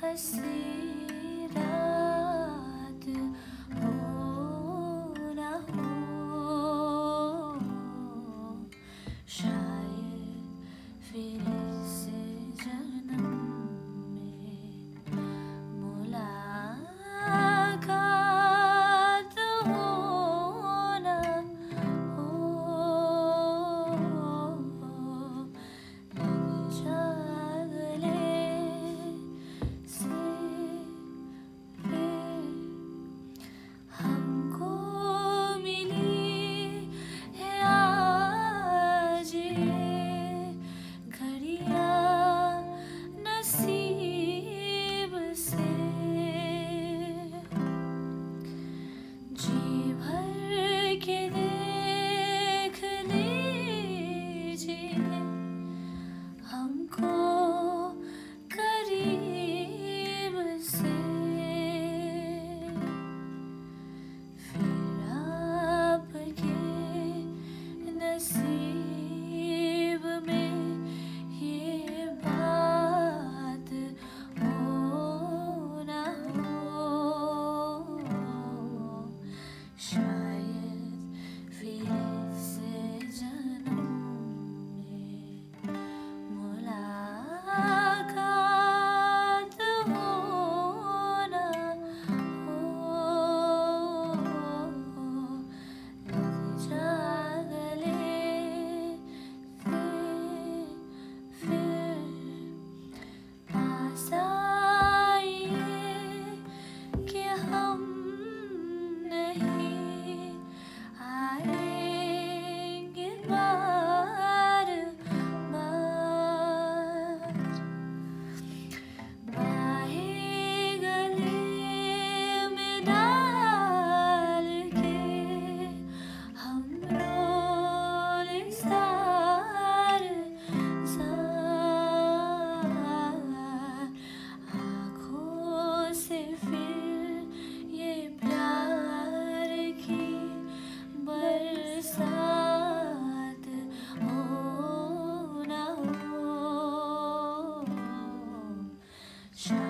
I see Shine.